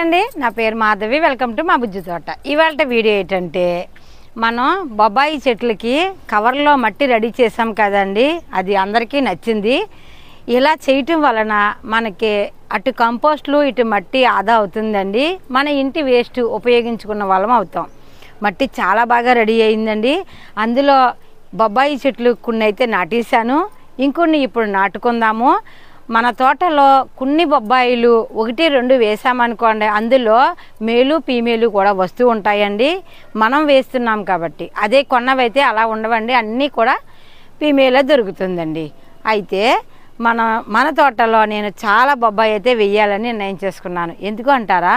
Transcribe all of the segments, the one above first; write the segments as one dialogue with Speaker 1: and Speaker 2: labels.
Speaker 1: అండి నా పేరు మాధవి వెల్కమ్ టు మా బుజ్జి తోట. ఇవాళ వీడియో ఏంటంటే మనం బొబ్బాయి చెట్లకి కవర్లో మట్టి రెడీ చేసాం కదండి అది అందరికీ నచ్చింది. ఇలా చేయటం వలన మనకి అటు కంపోస్ట్లు ఇటు మట్టి ఆదా అవుతుందండి. మన ఇంటి వేస్ట్ ఉపయోగించుకున్న వాళ్ళం అవుతాం. మట్టి చాలా బాగా రెడీ అయిందండి. అందులో బొబ్బాయి చెట్లు కొన్ని అయితే నాటేశాను. ఇంకొన్ని ఇప్పుడు నాటుకుందాము. మన తోటలో కొన్ని బొబ్బాయిలు ఒకటి రెండు వేసామనుకోండి అందులో మేలు ఫీమేలు కూడా వస్తూ ఉంటాయండి. మనం వేస్తున్నాం కాబట్టి. అదే కొన్నవైతే అలా ఉండవండి అన్నీ కూడా ఫీమేలే దొరుకుతుందండి. అయితే మన మన తోటలో నేను చాలా బొబ్బాయి అయితే వెయ్యాలని నిర్ణయం చేసుకున్నాను. ఎందుకు అంటారా?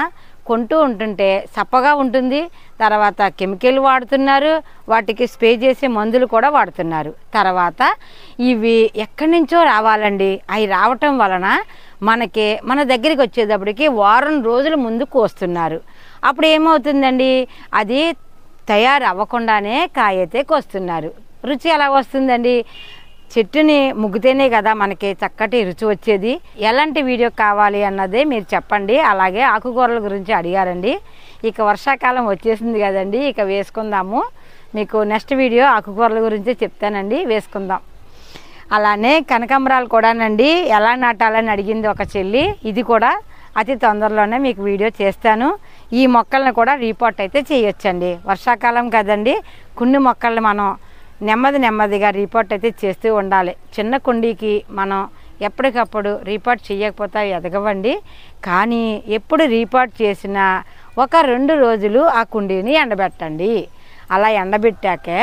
Speaker 1: కొంటూ ఉంటుంటే చప్పగా ఉంటుంది. తర్వాత కెమికల్ వాడుతున్నారు. వాటికి స్ప్రే చేసే మందులు కూడా వాడుతున్నారు. తర్వాత ఇవి ఎక్కడి నుంచో రావాలండి. అవి రావటం వలన మనకి మన దగ్గరికి వచ్చేటప్పటికి వారం రోజుల ముందు కోస్తున్నారు అప్పుడు ఏమవుతుందండి? అది తయారు అవ్వకుండానే కాయ అయితే కోస్తున్నారు. రుచి ఎలా వస్తుందండి? చెట్టుని ముగ్గితేనే కదా మనకి చక్కటి రుచి వచ్చేది. ఎలాంటి వీడియో కావాలి అన్నదే మీరు చెప్పండి. అలాగే ఆకుకూరల గురించి అడిగారండి. ఇక వర్షాకాలం వచ్చేసింది కదండి ఇక వేసుకుందాము. మీకు నెక్స్ట్ వీడియో ఆకుకూరల గురించి చెప్తానండి వేసుకుందాం. అలానే కనకాంబరాలు కూడానండి ఎలా నాటాలని అడిగింది ఒక చెల్లి. ఇది కూడా అతి తొందరలోనే మీకు వీడియో చేస్తాను. ఈ మొక్కల్ని కూడా రీపోర్ట్ అయితే చేయొచ్చండి. వర్షాకాలం కదండి కొన్ని మొక్కల్ని మనం నెమ్మది నెమ్మదిగా రిపోర్ట్ అయితే చేస్తూ ఉండాలి. చిన్న కుండీకి మనం ఎప్పటికప్పుడు రిపోర్ట్ చేయకపోతే ఎదగవండి. కానీ ఎప్పుడు రిపోర్ట్ చేసినా ఒక రెండు రోజులు ఆ కుండీని ఎండబెట్టండి. అలా ఎండబెట్టాకే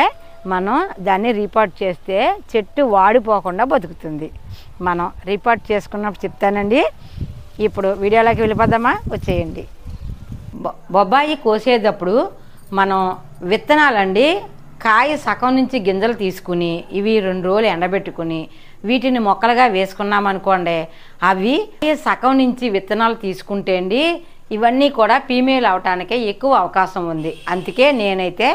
Speaker 1: మనం దాన్ని రిపోర్ట్ చేస్తే చెట్టు వాడిపోకుండా బతుకుతుంది. మనం రిపోర్ట్ చేసుకున్నప్పుడు చెప్తానండి. ఇప్పుడు వీడియోలోకి వెళ్ళిపోదామా? వచ్చేయండి. బొబ్బాయి కోసేటప్పుడు మనం విత్తనాలండి కాయ సగం నుంచి గింజలు తీసుకుని ఇవి రెండు రోజులు ఎండబెట్టుకుని వీటిని మొక్కలుగా వేసుకున్నామనుకోండి అవి సగం నుంచి విత్తనాలు తీసుకుంటే అండి ఇవన్నీ కూడా ఫీమేల్ అవటానికే ఎక్కువ అవకాశం ఉంది. అందుకే నేనైతే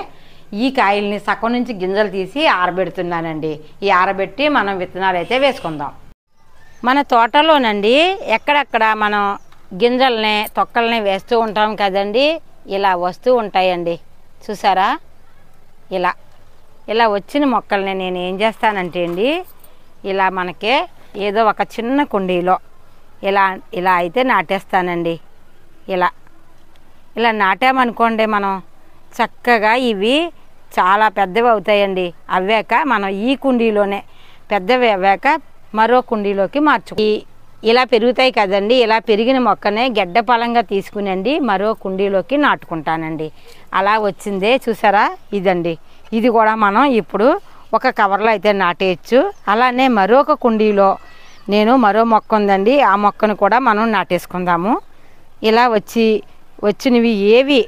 Speaker 1: ఈ కాయల్ని సగం నుంచి గింజలు తీసి ఆరబెడుతున్నానండి. ఈ ఆరబెట్టి మనం విత్తనాలు అయితే వేసుకుందాం. మన తోటలోనండి ఎక్కడెక్కడ మనం గింజల్ని తొక్కల్ని వేస్తూ ఉంటాం కదండి ఇలా వస్తూ ఉంటాయండి. చూసారా? ఇలా. ఇలా వచ్చిన మొక్కల్ని నేను ఏం చేస్తానంటే అండి ఇలా మనకి ఏదో ఒక చిన్న కుండీలో ఇలా ఇలా అయితే నాటేస్తానండి. ఇలా. ఇలా నాటామనుకోండి మనం చక్కగా ఇవి చాలా పెద్దవి అవుతాయండి. అవ్వాక మనం ఈ కుండీలోనే పెద్దవి అవ్వాక మరో కుండీలోకి మార్చు ఇలా పెరుగుతాయి కదండి. ఇలా పెరిగిన మొక్కనే గెడ్డ పలంగా తీసుకునండి. మరో కుండీలోకి నాటుకుంటానండి. అలా వచ్చిందే చూసారా? ఇదండి. ఇది కూడా మనం ఇప్పుడు ఒక కవర్లో అయితే నాటేయచ్చు. అలానే మరొక కుండీలో నేను మరో మొక్క ఉందండి. ఆ మొక్కను కూడా మనం నాటేసుకుందాము. ఇలా వచ్చి వచ్చినవి ఏవి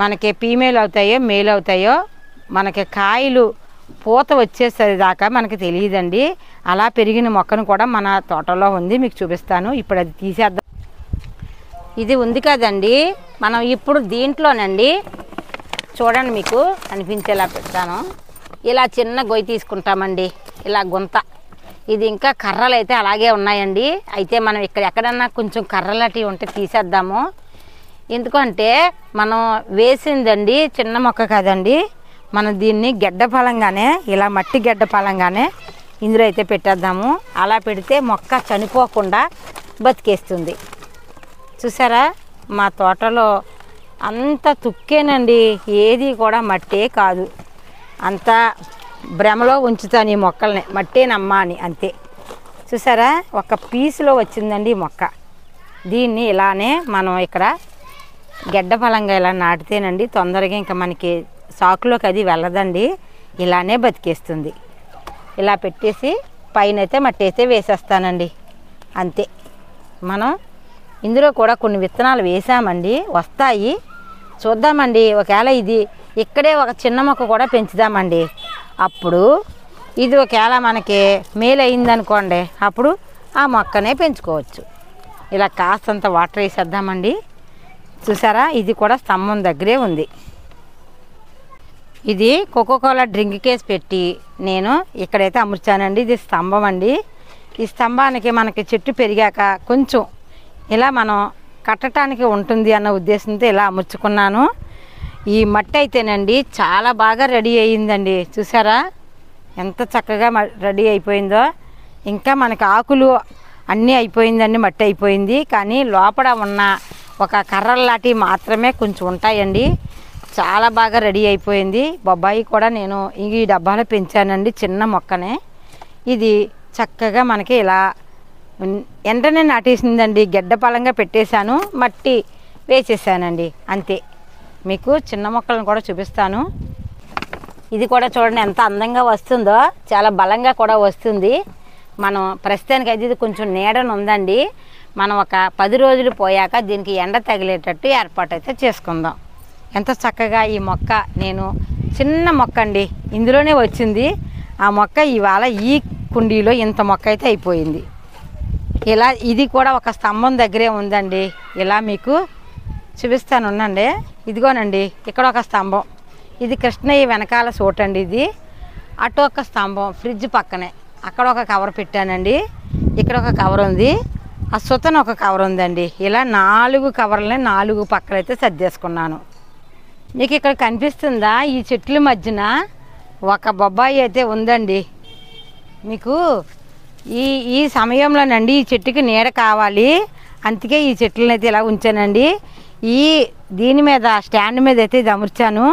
Speaker 1: మనకి ఫీమేల్ అవుతాయో మేల్ అవుతాయో మనకి కాయలు పూత వచ్చేసరి దాకా మనకి తెలియదండి. అలా పెరిగిన మొక్కను కూడా మన తోటలో ఉంది. మీకు చూపిస్తాను. ఇప్పుడు అది తీసేద్దాం. ఇది ఉంది కదండి. మనం ఇప్పుడు దీంట్లోనండి చూడండి మీకు అనిపించేలా పెడతాను. ఇలా చిన్న గొయ్యి తీసుకుంటామండి. ఇలా గుంత. ఇది ఇంకా కర్రలు అయితే అలాగే ఉన్నాయండి. అయితే మనం ఇక్కడ ఎక్కడన్నా కొంచెం కర్రలటి ఉంటే తీసేద్దాము. ఎందుకంటే మనం వేసిందండి చిన్న మొక్క కదండి. మనం దీన్ని గెడ్డ ఫలంగానే ఇలా మట్టి గెడ్డ ఫలంగానే ఇందులో అయితే పెట్టేద్దాము. అలా పెడితే మొక్క చనిపోకుండా బతికేస్తుంది. చూసారా? మా తోటలో అంత తుక్కేనండి. ఏది కూడా మట్టే కాదు. అంత భ్రమలో ఉంచుతాను ఈ మొక్కల్ని. మట్టేనమ్మా అని అంతే. చూసారా? ఒక పీసులో వచ్చిందండి ఈ మొక్క. దీన్ని ఇలానే మనం ఇక్కడ గెడ్డ ఫలంగా ఇలా నాటితేనండి తొందరగా ఇంకా మనకి సాకులోకి అది వెళ్ళదండి. ఇలానే బతికేస్తుంది. ఇలా పెట్టేసి పైన అయితే మట్టి అయితే వేసేస్తానండి. అంతే. మనం ఇందులో కూడా కొన్ని విత్తనాలు వేసామండి. వస్తాయి. చూద్దామండి. ఒకవేళ ఇది ఇక్కడే ఒక చిన్న మొక్క కూడా పెంచుదామండి. అప్పుడు ఇది ఒకవేళ మనకి మేలు అయిందనుకోండి అప్పుడు ఆ మొక్కనే పెంచుకోవచ్చు. ఇలా కాస్తంత వాటర్ వేసేద్దామండి. చూసారా? ఇది కూడా స్తంభం దగ్గరే ఉంది. ఇది కోకోకోలా డ్రింక్ కేస్ పెట్టి నేను ఇక్కడైతే అమర్చానండి. ఇది స్తంభం అండి. ఈ స్తంభానికి మనకి చెట్టు పెరిగాక కొంచెం ఇలా మనం కట్టడానికి ఉంటుంది అన్న ఉద్దేశంతో ఇలా అమర్చుకున్నాను. ఈ మట్టి అయితేనండి చాలా బాగా రెడీ అయ్యిందండి. చూసారా? ఎంత చక్కగా రెడీ అయిపోయిందో. ఇంకా మనకి ఆకులు అన్నీ అయిపోయిందండి మట్టి అయిపోయింది. కానీ లోపల ఉన్న ఒక కర్రల్లాంటివి మాత్రమే కొంచెం ఉంటాయండి. చాలా బాగా రెడీ అయిపోయింది. బొబ్బాయి కూడా నేను ఈ డబ్బాలో పెంచానండి చిన్న మొక్కనే. ఇది చక్కగా మనకి ఇలా ఎండనే నాటేసిందండి. గెడ్డ పలంగా పెట్టేశాను మట్టి వేసేసానండి. అంతే. మీకు చిన్న మొక్కలను కూడా చూపిస్తాను. ఇది కూడా చూడండి ఎంత అందంగా వస్తుందో చాలా బలంగా కూడా వస్తుంది. మనం ప్రస్తుతానికి అయితే ఇది కొంచెం నీడను ఉందండి. మనం ఒక పది రోజులు పోయాక దీనికి ఎండ తగిలేటట్టు ఏర్పాటు అయితే చేసుకుందాం. ఎంత చక్కగా ఈ మొక్క నేను చిన్న మొక్క అండి. ఇందులోనే వచ్చింది. ఆ మొక్క ఇవాళ ఈ కుండీలో ఇంత మొక్క అయితే అయిపోయింది. ఇలా ఇది కూడా ఒక స్తంభం దగ్గరే ఉందండి. ఇలా మీకు చూపిస్తాను ఉండండి. ఇదిగోనండి ఇక్కడ ఒక స్తంభం. ఇది కృష్ణయ్య వెనకాల చోటు అండి ఇది. అటు ఒక స్తంభం ఫ్రిడ్జ్ పక్కనే. అక్కడ ఒక కవర్ పెట్టానండి. ఇక్కడ ఒక కవర్ ఉంది. ఆ సుతన ఒక కవర్ ఉందండి. ఇలా నాలుగు కవర్లని నాలుగు పక్కలైతే సర్దేసుకున్నాను. మీకు ఇక్కడ కనిపిస్తుందా ఈ చెట్ల మధ్యన? ఒక బొబ్బాయి అయితే ఉందండి. మీకు ఈ ఈ సమయంలోనండి ఈ చెట్టుకి నీడ కావాలి. అందుకే ఈ చెట్లను అయితే ఇలా ఉంచానండి. ఈ దీని మీద స్టాండ్ మీద అయితే ఇది అమర్చాను.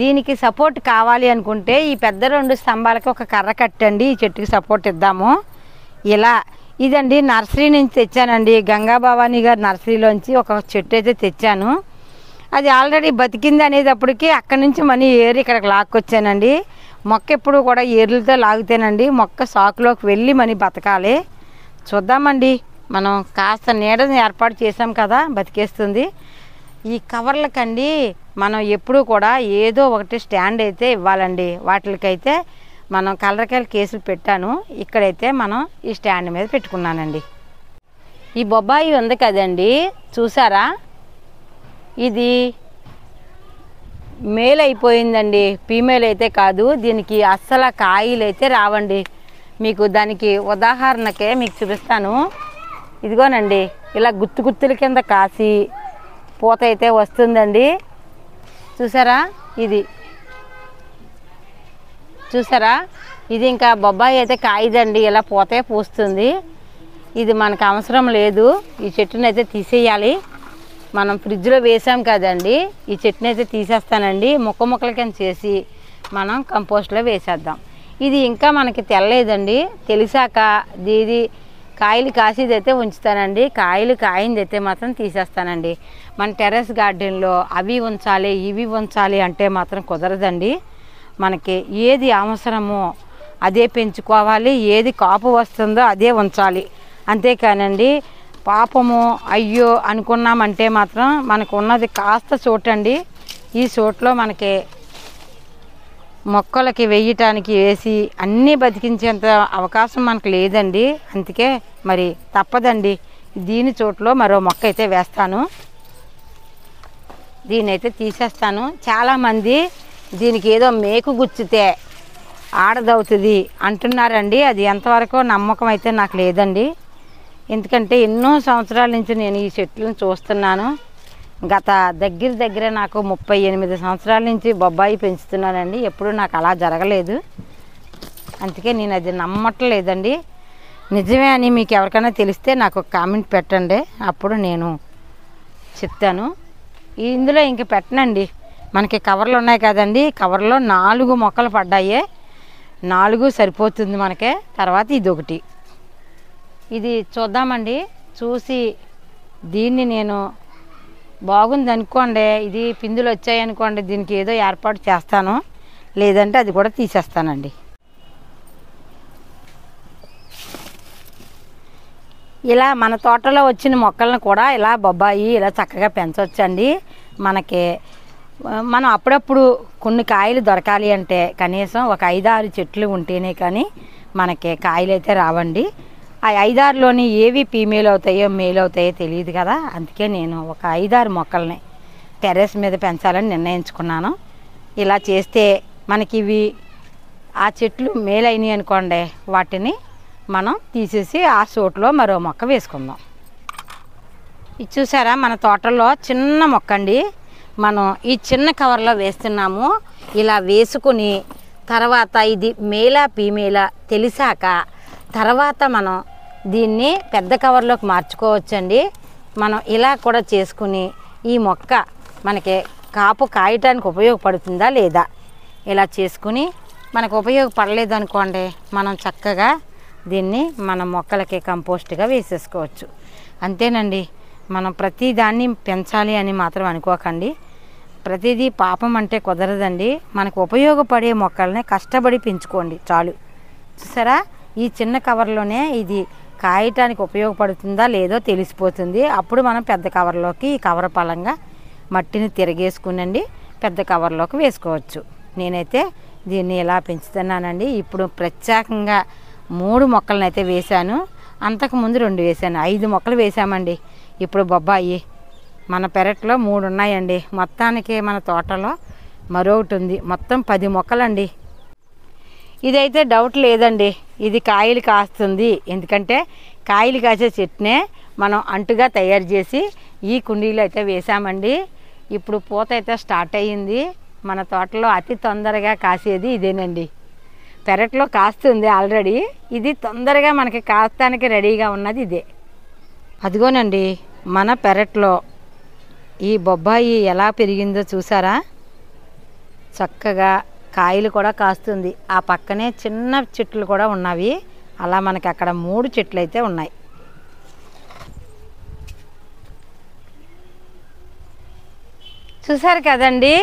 Speaker 1: దీనికి సపోర్ట్ కావాలి అనుకుంటే ఈ పెద్ద రెండు స్తంభాలకి ఒక కర్ర కట్టండి. ఈ చెట్టుకి సపోర్ట్ ఇద్దాము. ఇలా ఇదండి నర్సరీ నుంచి తెచ్చానండి. గంగా భవానీ గారి నర్సరీలోంచి ఒక చెట్టు అయితే తెచ్చాను. అది ఆల్రెడీ బతికింది అనేటప్పటికి అక్కడి నుంచి మనీ ఏరి ఇక్కడికి లాక్కొచ్చానండి. మొక్క ఎప్పుడు కూడా ఏర్లతో లాగితేనండి మొక్క సాకులోకి వెళ్ళి మనీ బతకాలి. చూద్దామండి. మనం కాస్త నీడని ఏర్పాటు చేసాం కదా బతికేస్తుంది. ఈ కవర్లకండి మనం ఎప్పుడూ కూడా ఏదో ఒకటి స్టాండ్ అయితే ఇవ్వాలండి. వాటికైతే మనం కలరకాయల కేసులు పెట్టాను. ఇక్కడైతే మనం ఈ స్టాండ్ మీద పెట్టుకున్నానండి. ఈ బొబ్బాయి ఉంది కదండి చూసారా? ఇది మేల్ అయిపోయిందండి ఫీమేల్ అయితే కాదు దీనికి అస్సలు కాయలు అయితే రావండి. మీకు దానికి ఉదాహరణకే మీకు చూపిస్తాను. ఇదిగోనండి ఇలా గుత్తు గుత్తుల కింద కాసి పూత అయితే వస్తుందండి. చూసారా? ఇది. చూసారా? ఇది ఇంకా బొబ్బాయి అయితే కాయదండి ఇలా పూతే పూస్తుంది. ఇది మనకు అవసరం లేదు ఈ చెట్టుని అయితే తీసేయాలి. మనం ఫ్రిడ్జ్లో వేసాం కదండి ఈ చట్నీ అయితే తీసేస్తానండి. ముక్క ముక్కల కింద చేసి మనం కంపోస్ట్లో వేసేద్దాం. ఇది ఇంకా మనకి తెల్లలేదండి. తెలిసాక దీది కాయలు కాసేది అయితే ఉంచుతానండి. కాయలు కాయింది అయితే మాత్రం తీసేస్తానండి. మన టెర్రస్ గార్డెన్లో అవి ఉంచాలి ఇవి ఉంచాలి అంటే మాత్రం కుదరదండి. మనకి ఏది అవసరమో అదే పెంచుకోవాలి ఏది కాపు వస్తుందో అదే ఉంచాలి. అంతేకానండి పాపము అయ్యో అనుకున్నామంటే మాత్రం మనకు ఉన్నది కాస్త చోటండి. ఈ చోట్లో మనకి మొక్కలకి వేయటానికి వేసి అన్నీ బతికించేంత అవకాశం మనకు లేదండి. అందుకే మరి తప్పదండి. దీని చోట్లో మరో మొక్క అయితే వేస్తాను. దీని అయితే తీసేస్తాను. చాలామంది దీనికి ఏదో మేకు గుచ్చితే ఆడదవుతుంది అంటున్నారండి. అది ఎంతవరకు నమ్మకం అయితే నాకు లేదండి. ఎందుకంటే ఎన్నో సంవత్సరాల నుంచి నేను ఈ చెట్లను చూస్తున్నాను. గత దగ్గర దగ్గర నాకు ముప్పై ఎనిమిది సంవత్సరాల నుంచి బొబ్బాయి పెంచుతున్నానండి. ఎప్పుడు నాకు అలా జరగలేదు. అందుకే నేను అది నమ్మట్లేదండి. నిజమే అని మీకు ఎవరికైనా తెలిస్తే నాకు కామెంట్ పెట్టండి. అప్పుడు నేను చెప్తాను. ఇందులో ఇంక పెట్టనండి. మనకి కవర్లు ఉన్నాయి కదండి. కవర్లో నాలుగు మొక్కలు పడ్డాయి. నాలుగు సరిపోతుంది మనకే. తర్వాత ఇది ఒకటి ఇది చూద్దామండి. చూసి దీన్ని నేను బాగుంది అనుకోండి ఇది పిందులు వచ్చాయి అనుకోండి దీనికి ఏదో ఏర్పాటు చేస్తాను. లేదంటే అది కూడా తీసేస్తానండి. ఇలా మన తోటలో వచ్చిన మొక్కలను కూడా ఇలా బొబ్బాయి ఇలా చక్కగా పెంచవచ్చండి మనకి మనం అప్పుడప్పుడు కొన్ని కాయలు దొరకాలి అంటే కనీసం ఒక ఐదారు చెట్లు ఉంటేనే కానీ మనకి కాయలు అయితే రావండి. ఆ ఐదారులోని ఏవి ఫీమేల్ అవుతాయో మేల్ అవుతాయో తెలియదు కదా. అందుకే నేను ఒక ఐదారు మొక్కల్ని టెర్రస్ మీద పెంచాలని నిర్ణయించుకున్నాను. ఇలా చేస్తే మనకి ఇవి ఆ చెట్లు మేలైనవి అనుకోండి వాటిని మనం తీసేసి ఆ చోట్లో మరో మొక్క వేసుకుందాం. ఇది చూసారా? మన తోటలో చిన్న మొక్క అండి. మనం ఈ చిన్న కవర్లో వేస్తున్నాము. ఇలా వేసుకుని తర్వాత ఇది మేలా ఫీమేలా తెలిసాక తర్వాత మనం దీన్ని పెద్ద కవర్లోకి మార్చుకోవచ్చండి. మనం ఇలా కూడా చేసుకుని ఈ మొక్క మనకి కాపు కాయటానికి ఉపయోగపడుతుందా లేదా? ఇలా చేసుకుని మనకు ఉపయోగపడలేదు అనుకోండి మనం చక్కగా దీన్ని మన మొక్కలకి కంపోస్ట్గా వేసేసుకోవచ్చు. అంతేనండి. మనం ప్రతి దాన్ని పెంచాలి అని మాత్రం అనుకోకండి. ప్రతిదీ పాపం అంటే కుదరదండి. మనకు ఉపయోగపడే మొక్కల్ని కష్టపడి పెంచుకోండి చాలు. చూసారా? ఈ చిన్న కవర్లోనే ఇది కాయటానికి ఉపయోగపడుతుందా లేదో తెలిసిపోతుంది. అప్పుడు మనం పెద్ద కవర్లోకి ఈ కవర్ పలంగా మట్టిని తిరగేసుకునండి పెద్ద కవర్లోకి వేసుకోవచ్చు. నేనైతే దీన్ని ఇలా పెంచుతున్నానండి. ఇప్పుడు ప్రత్యేకంగా మూడు మొక్కలను అయితే వేశాను అంతకుముందు రెండు వేశాను. ఐదు మొక్కలు వేసామండి ఇప్పుడు బొబ్బాయి మన పెరట్లో మూడు ఉన్నాయండి. మొత్తానికి మన తోటలో మరొకటి ఉంది. మొత్తం పది మొక్కలండి. ఇదైతే డౌట్ లేదండి. ఇది కాయలు కాస్తుంది. ఎందుకంటే కాయలు కాసే చెట్టునే మనం అంటుగా తయారు చేసి ఈ కుండీలో అయితే వేసామండి. ఇప్పుడు పూత అయితే స్టార్ట్ అయ్యింది. మన తోటలో అతి తొందరగా కాసేది ఇదేనండి. పెరట్లో కాస్తుంది ఆల్రెడీ ఇది తొందరగా మనకి కాస్తానికి రెడీగా ఉన్నది ఇదే. అదిగోనండి మన పెరట్లో ఈ బొబ్బాయి ఎలా పెరిగిందో చూసారా? చక్కగా కాయలు కూడా కాస్తుంది. ఆ పక్కనే చిన్న చెట్లు కూడా ఉన్నవి. అలా మనకి అక్కడ మూడు చెట్లు అయితే ఉన్నాయి. చూసారు కదండి?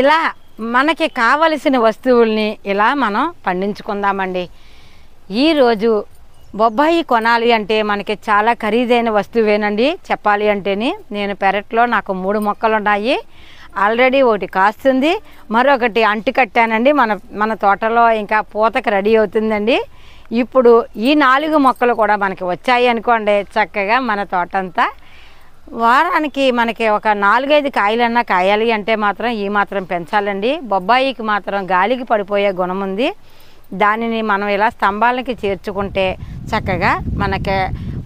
Speaker 1: ఇలా మనకి కావలసిన వస్తువుల్ని ఇలా మనం పండించుకుందామండి. ఈరోజు బొబ్బాయి కొనాలి అంటే మనకి చాలా ఖరీదైన వస్తువేనండి. చెప్పాలి అంటేని నేను పెరట్లో నాకు మూడు మొక్కలు ఉన్నాయి ఆల్రెడీ ఒకటి కాస్తుంది మరొకటి అంటు కట్టానండి. మన మన తోటలో ఇంకా పూతకు రెడీ అవుతుందండి. ఇప్పుడు ఈ నాలుగు మొక్కలు కూడా మనకి వచ్చాయి అనుకోండి చక్కగా మన తోటంతా. వారానికి మనకి ఒక నాలుగైదు కాయలన్నా కాయాలి అంటే మాత్రం ఈ మాత్రం పెంచాలండి. బొబ్బాయికి మాత్రం గాలికి పడిపోయే గుణం ఉంది. దానిని మనం ఇలా స్తంభాలకి చేర్చుకుంటే చక్కగా మనకి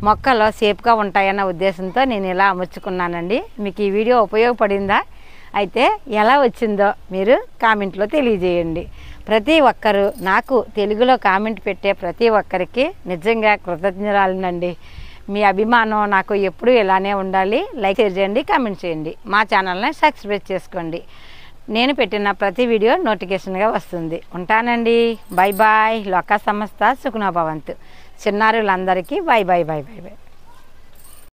Speaker 1: మొక్కలు సేఫ్గా ఉంటాయన్న ఉద్దేశంతో నేను ఇలా అమర్చుకున్నానండి. మీకు ఈ వీడియో ఉపయోగపడిందా? అయితే ఎలా వచ్చిందో మీరు కామెంట్లో తెలియజేయండి. ప్రతి ఒక్కరు నాకు తెలుగులో కామెంట్ పెట్టే ప్రతి ఒక్కరికి నిజంగా కృతజ్ఞరాలనండి మీ అభిమానం నాకు ఎప్పుడూ ఇలానే ఉండాలి. లైక్ షేర్ చేయండి కామెంట్ చేయండి. మా ఛానల్ని సబ్స్క్రైబ్ చేసుకోండి. నేను పెట్టిన ప్రతి వీడియో నోటిఫికేషన్గా వస్తుంది. ఉంటానండి. Bye bye. లోక సంస్థ సుఖనోభవంతు చిన్నారులందరికీ bye bye bye bye bye